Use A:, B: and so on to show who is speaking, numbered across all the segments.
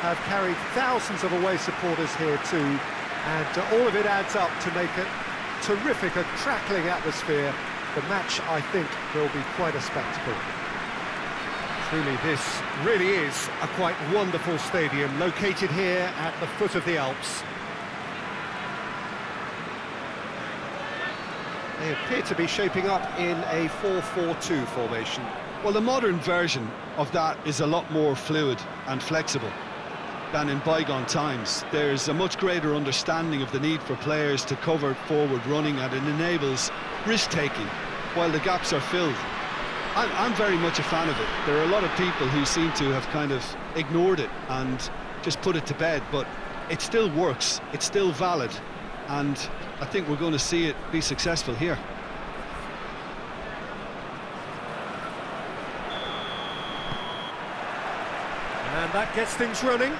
A: have carried thousands of away supporters here too, and uh, all of it adds up to make a terrific, a crackling atmosphere. The match, I think, will be quite a spectacle. Truly, this really is a quite wonderful stadium, located here at the foot of the Alps. They appear to be shaping up in a 4-4-2 formation.
B: Well, the modern version of that is a lot more fluid and flexible than in bygone times. There's a much greater understanding of the need for players to cover forward running and it enables risk-taking while the gaps are filled. I'm, I'm very much a fan of it. There are a lot of people who seem to have kind of ignored it and just put it to bed, but it still works, it's still valid, and I think we're going to see it be successful here.
A: And that gets things running.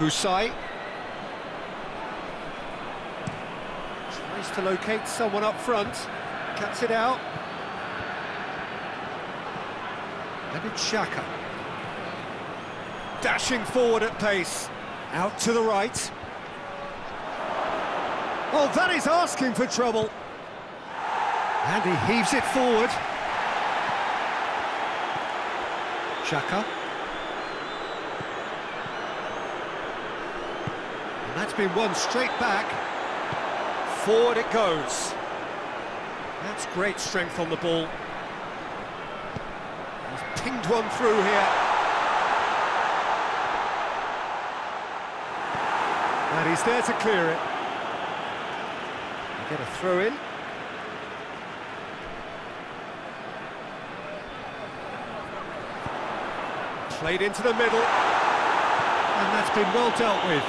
A: Hysaj. Tries to locate someone up front. Cuts it out. David Xhaka. Dashing forward at pace. Out to the right. Oh, that is asking for trouble. And he heaves it forward. Xhaka. And that's been won straight back. Forward it goes. That's great strength on the ball. He's pinged one through here. And he's there to clear it. They get a throw in. Played into the middle. And that's been well dealt with.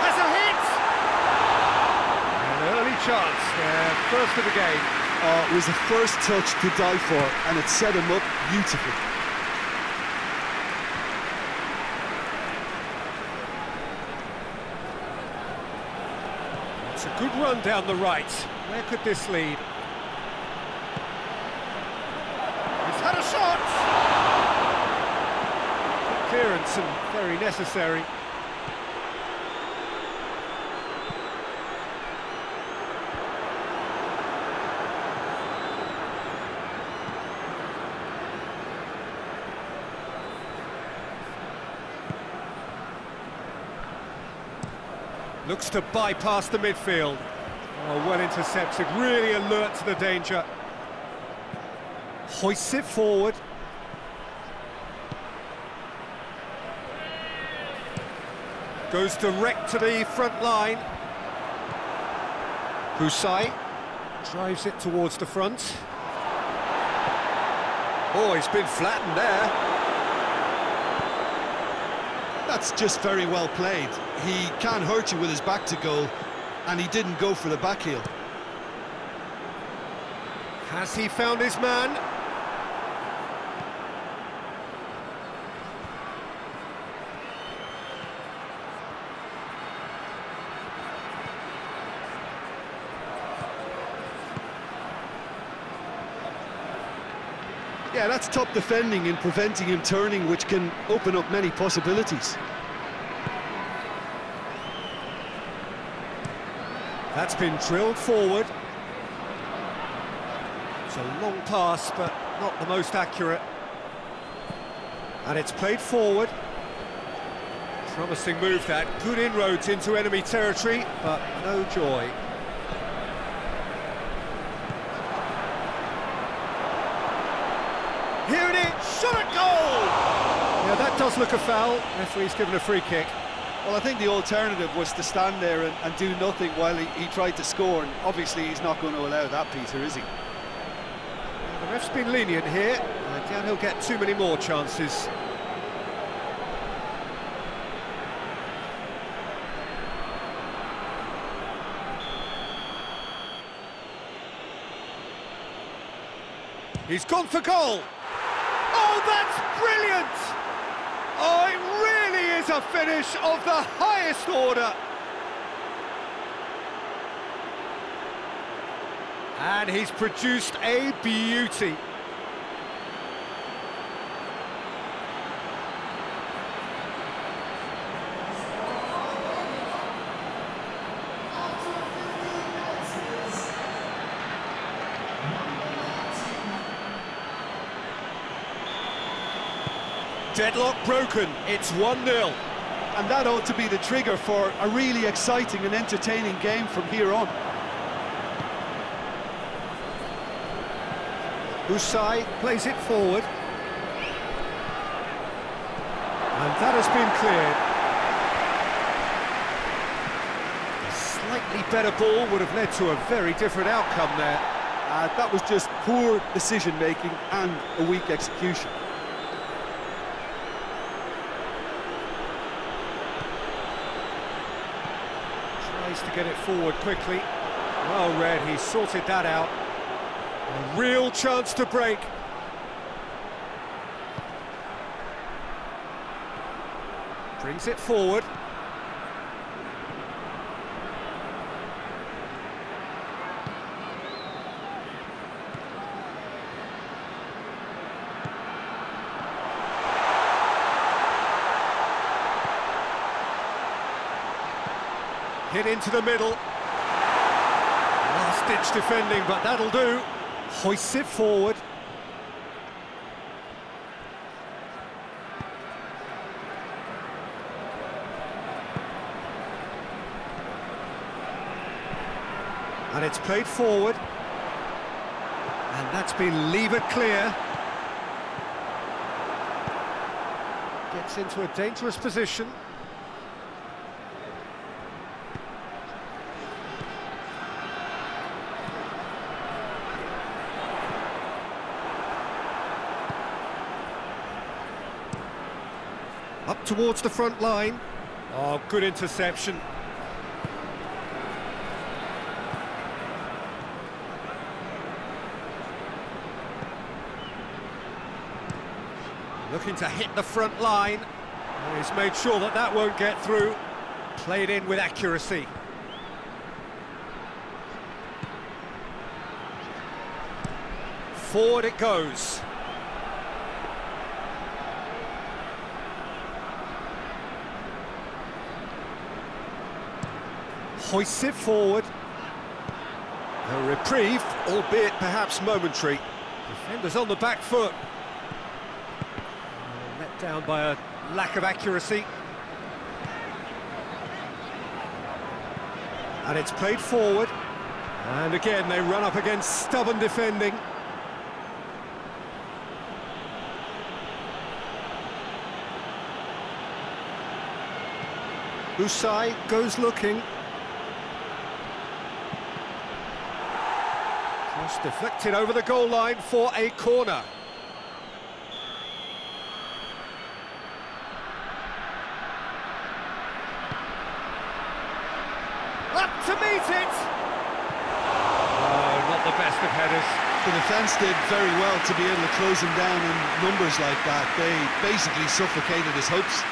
A: Has a hit! An early chance there, first of the game.
B: Uh, was the first touch to die for, and it set him up beautifully.
A: It's a good run down the right. Where could this lead? He's had a shot! Clearance and very necessary. Looks to bypass the midfield. Oh, well intercepted, really alert to the danger. Hoists it forward. Goes direct to the front line. Hysaj drives it towards the front. Oh, he's been flattened there.
B: That's just very well played. He can't hurt you with his back to goal, and he didn't go for the back heel.
A: Has he found his man?
B: Yeah, that's top defending and preventing him turning, which can open up many possibilities.
A: That's been drilled forward. It's a long pass, but not the most accurate. And it's played forward. Promising move that. Good inroads into enemy territory, but no joy. Here it is, shot at goal! Yeah, that does look a foul. Referee's given a free kick.
B: Well, I think the alternative was to stand there and, and do nothing while he, he, tried to score, and obviously he's not going to allow that, Peter, is he?
A: The ref's been lenient here. I doubt he'll get too many more chances. He's gone for goal! Oh, that's brilliant! Oh, it really is a finish of the highest order! And he's produced a beauty. Deadlock broken, it's 1-0.
B: And that ought to be the trigger for a really exciting and entertaining game from here on.
A: Hysaj plays it forward. And that has been cleared. A slightly better ball would have led to a very different outcome there.
B: Uh, that was just poor decision-making and a weak execution.
A: Tries to get it forward quickly. Well read, he sorted that out. A real chance to break. Brings it forward. Into the middle. Last-ditch defending, but that'll do. Hoists it forward. And it's played forward. And that's been levered clear. Gets into a dangerous position. Towards the front line. Oh, good interception. Looking to hit the front line. He's made sure that that won't get through. Played in with accuracy. Forward it goes. Hoists it forward. A reprieve, albeit perhaps momentary. Defenders on the back foot. Let down by a lack of accuracy. And it's played forward. And again, they run up against stubborn defending. Hysaj goes looking. Cross deflected over the goal line for a corner. Up to meet it! Oh, not the best of headers.
B: The defence did very well to be able to close him down in numbers like that. They basically suffocated his hopes.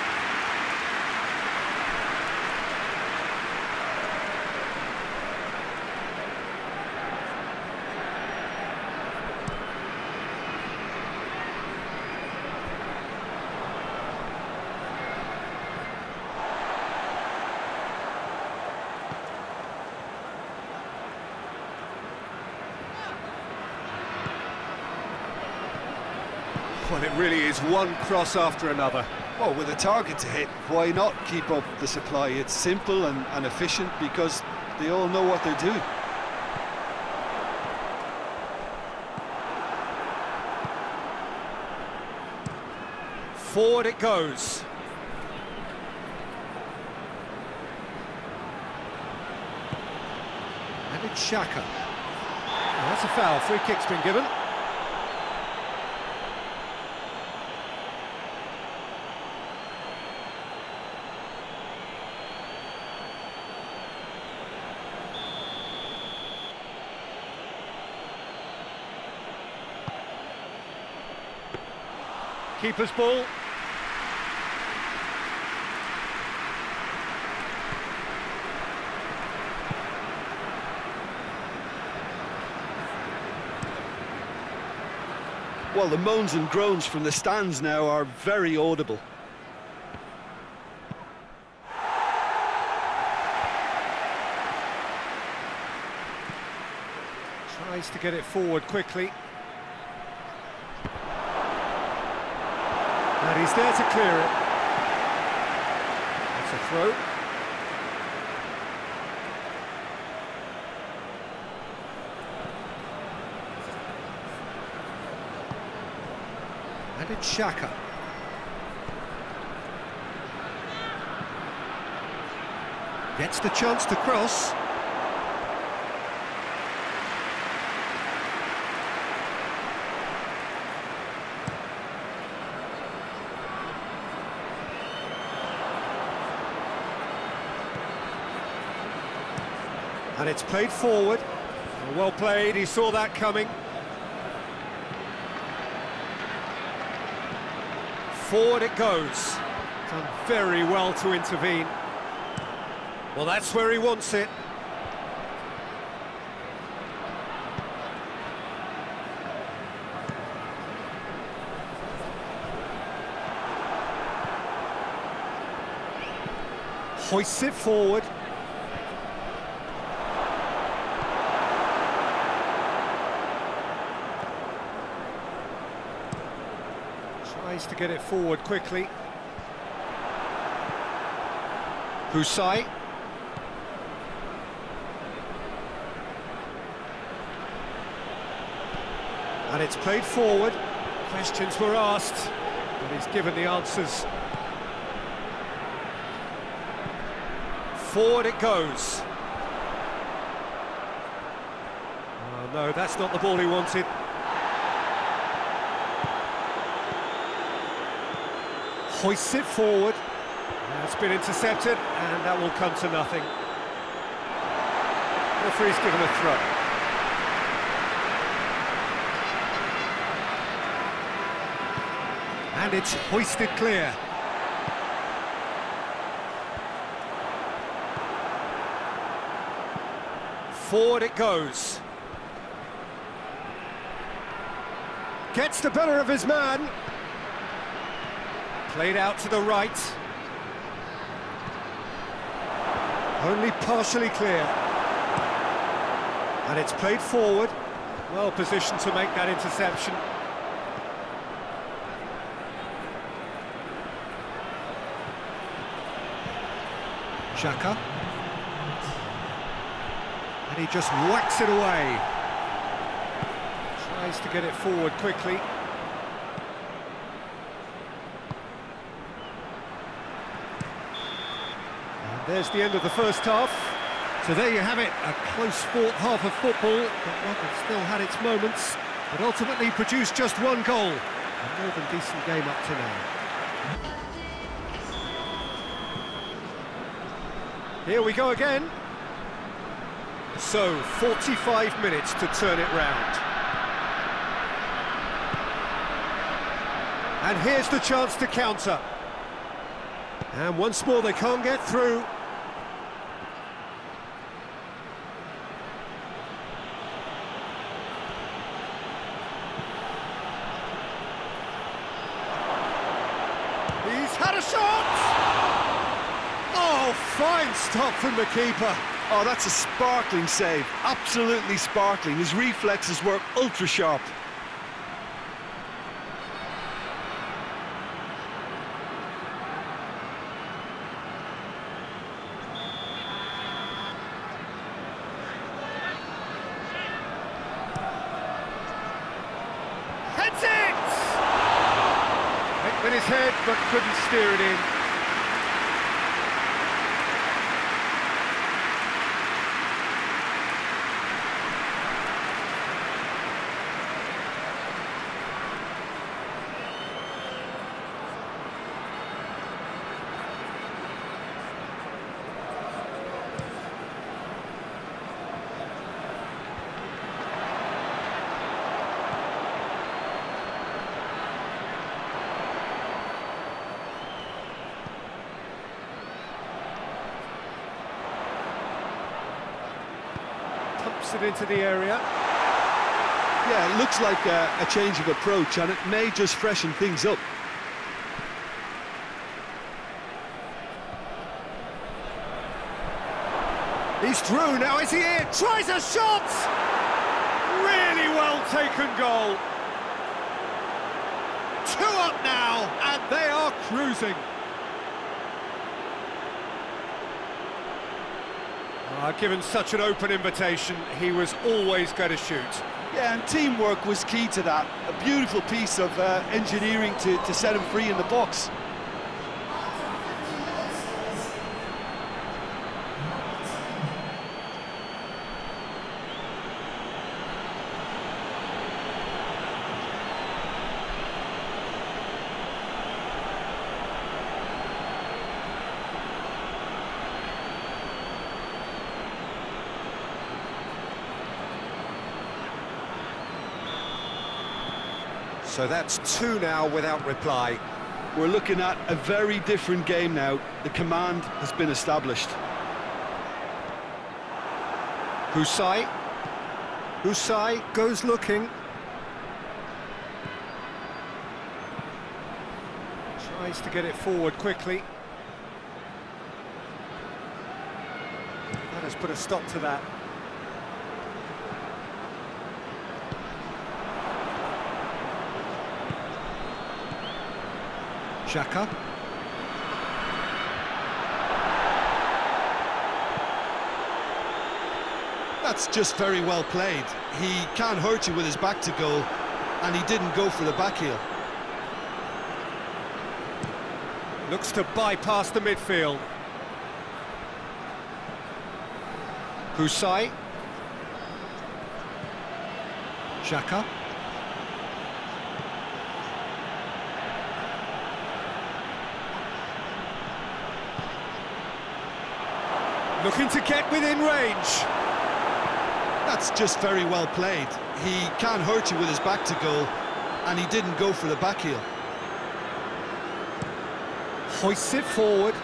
A: Well, it really is one cross after another.
B: Well, with a target to hit, why not keep up the supply? It's simple and, and efficient because they all know what they're doing.
A: Forward it goes. And it's Xhaka. Oh, that's a foul. Free kick's been given. Keeper's ball.
B: Well, the moans and groans from the stands now are very audible.
A: Tries to get it forward quickly. And he's there to clear it. That's a throw. And it's Xhaka. Gets the chance to cross. And it's played forward. Well played, he saw that coming. Forward it goes. Done very well to intervene. Well, that's where he wants it. Hoists it forward. Tries get it forward quickly. Hysaj. And it's played forward. Questions were asked, but he's given the answers. Forward it goes. Oh no, that's not the ball he wanted. Hoists it forward. It's been intercepted, and that will come to nothing. The Referee's given a throw. And it's hoisted clear. Forward it goes. Gets the better of his man. Played out to the right. Only partially clear. And it's played forward. Well positioned to make that interception. Xhaka. And he just whacks it away. Tries to get it forward quickly. There's the end of the first half. So there you have it, a close fought half of football, but one that still had its moments, but ultimately produced just one goal. A more than decent game up to now. Here we go again. So, 45 minutes to turn it round. And here's the chance to counter. And once more they can't get through. He's had a shot! Oh, fine stop from the keeper.
B: Oh, that's a sparkling save. Absolutely sparkling. His reflexes were ultra sharp.
A: Heads it! Make in his head, but couldn't steer it in. Pumps it into the area.
B: Yeah, it looks like a, a change of approach, and it may just freshen things up.
A: He's through, now is he in? Tries a shot! Really well taken goal. Two up now, and they are cruising. Ah, given such an open invitation, he was always going to shoot.
B: Yeah, and teamwork was key to that. A beautiful piece of uh, engineering to, to set him free in the box.
A: So that's two now without reply.
B: We're looking at a very different game now. The command has been established.
A: Hysaj. Hysaj goes looking. Tries to get it forward quickly. That has put a stop to that. Xhaka.
B: That's just very well played. He can't hurt you with his back to goal, and he didn't go for the back heel.
A: Looks to bypass the midfield. Hysaj. Xhaka. Looking to get within range.
B: That's just very well played. He can't hurt you with his back to goal, and he didn't go for the back heel.
A: Hoists it forward.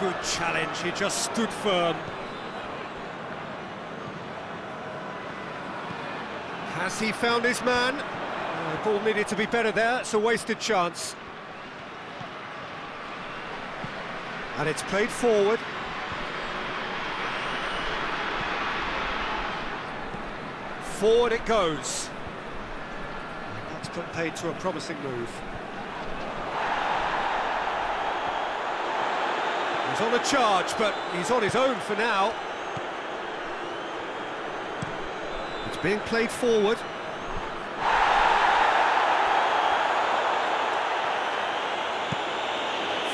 A: Good challenge, he just stood firm. Has he found his man? Oh, the ball needed to be better there, it's a wasted chance. And it's played forward. Forward it goes. That's put paid to a promising move. He's on a charge, but he's on his own for now. It's being played forward.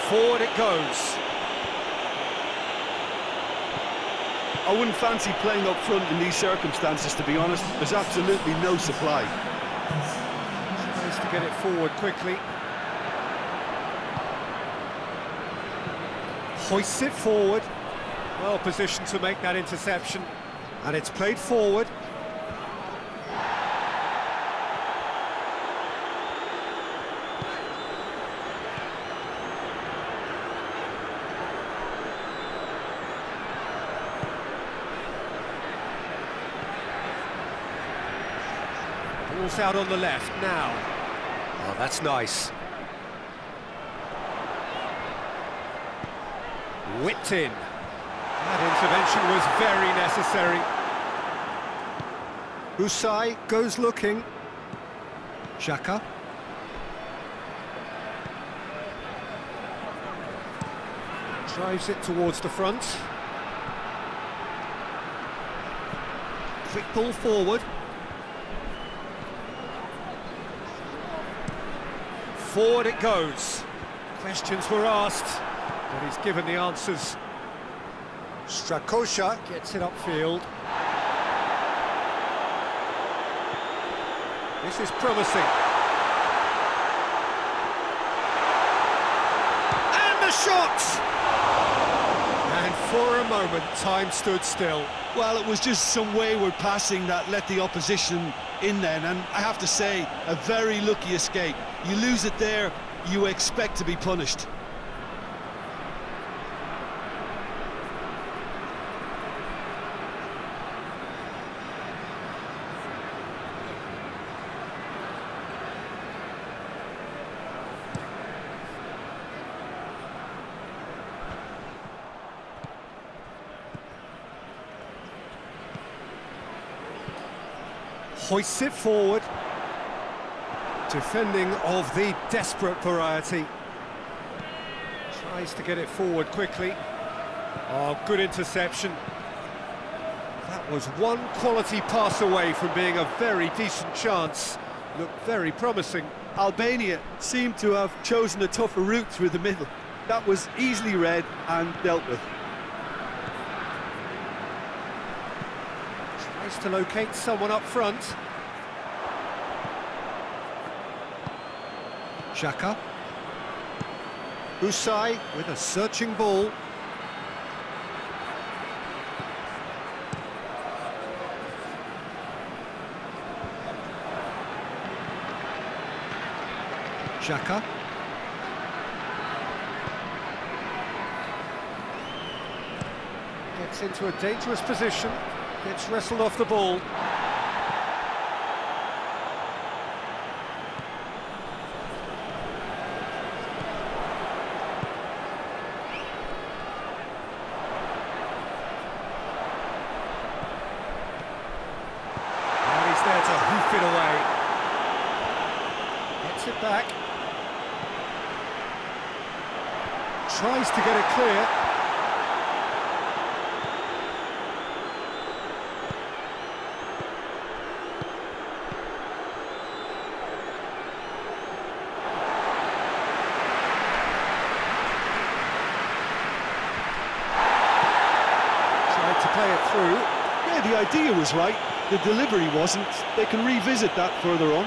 A: Forward it goes.
B: I wouldn't fancy playing up front in these circumstances, to be honest. There's absolutely no supply.
A: Tries to get it forward quickly. Hoists it forward. Well positioned to make that interception. And it's played forward. Ball's out on the left now. Oh, that's nice. Whipped in. That intervention was very necessary. Hysaj goes looking. Xhaka. Drives it towards the front. Quick ball forward. Forward it goes. Questions were asked, but he's given the answers. Strakosha gets it upfield. This is promising. And the shot! And for a moment, time stood still.
B: Well, it was just some wayward passing that let the opposition in then, and I have to say, a very lucky escape. You lose it there, you expect to be punished.
A: hoists it forward. Defending of the desperate variety. Tries to get it forward quickly. Oh, good interception. That was one quality pass away from being a very decent chance. Looked very promising.
B: Albania seemed to have chosen a tougher route through the middle. That was easily read and dealt with.
A: Tries to locate someone up front. Xhaka. Hysaj with a searching ball. Xhaka. Gets into a dangerous position. Gets wrestled off the ball. And he's there to hoof it away. Gets it back. Tries to get it clear. Tried to play it through.
B: Yeah, the idea was right, the delivery wasn't. They can revisit that further on.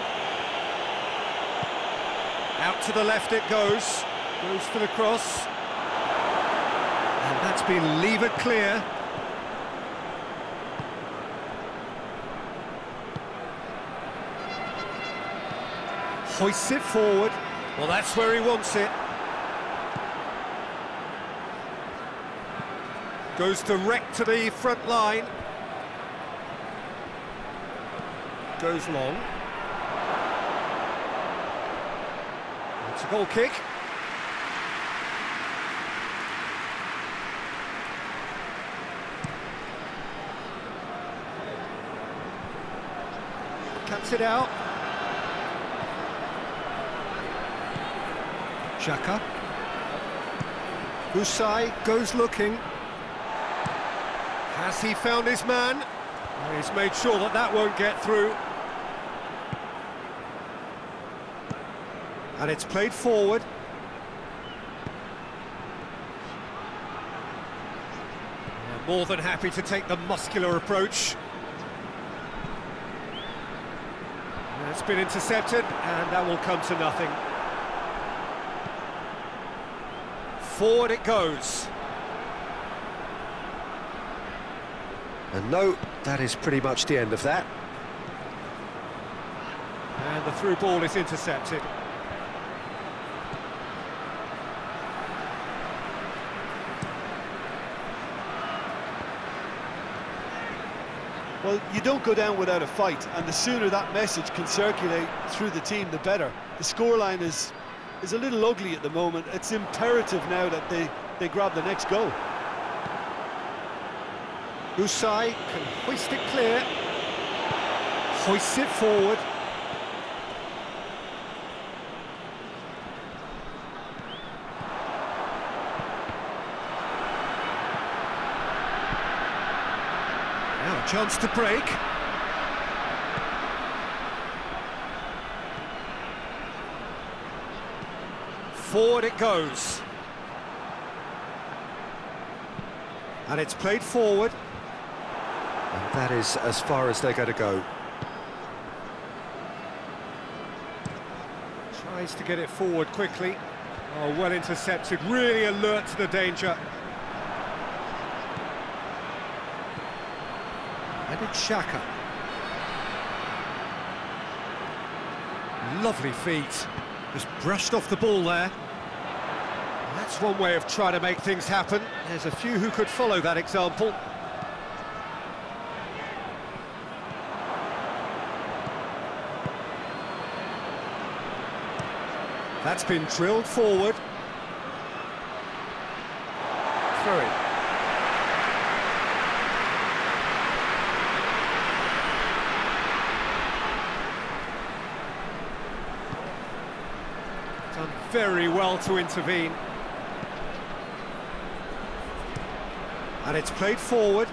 A: Out to the left it goes. Goes for the cross. That's been levered clear. Hoists it forward. Well, that's where he wants it. Goes direct to the front line. Goes long. It's a goal kick. Cuts it out. Xhaka. Hysaj goes looking. Has he found his man? He's made sure that that won't get through. And it's played forward. More than happy to take the muscular approach. And It's been intercepted, and that will come to nothing. Forward it goes. And no, that is pretty much the end of that. And the through ball is intercepted.
B: Well, you don't go down without a fight, and the sooner that message can circulate through the team, the better. The scoreline is is a little ugly at the moment. It's imperative now that they, they grab the next goal.
A: Hysaj can hoist it clear. Hoists it forward. Chance to break. Forward it goes. And it's played forward. And that is as far as they're going to go. Tries to get it forward quickly. Oh, well intercepted, really alert to the danger. It's Xhaka. Lovely feet. Just brushed off the ball there. That's one way of trying to make things happen. There's a few who could follow that example. That's been drilled forward. Through it. Done very well to intervene. And it's played forward.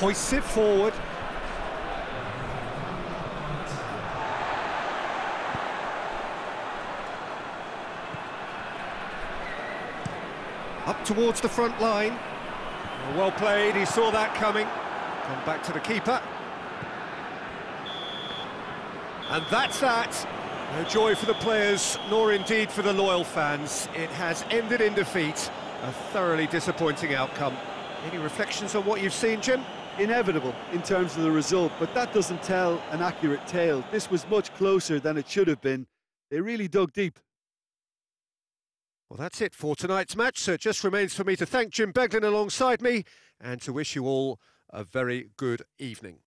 A: Hoists it forward. Up towards the front line. Well played, he saw that coming. Come back to the keeper. And that's that. No joy for the players, nor indeed for the loyal fans. It has ended in defeat. A thoroughly disappointing outcome. Any reflections on what you've seen, Jim?
B: Inevitable in terms of the result, but that doesn't tell an accurate tale. This was much closer than it should have been. They really dug deep.
A: Well, that's it for tonight's match. So it just remains for me to thank Jim Beglin alongside me and to wish you all a very good evening.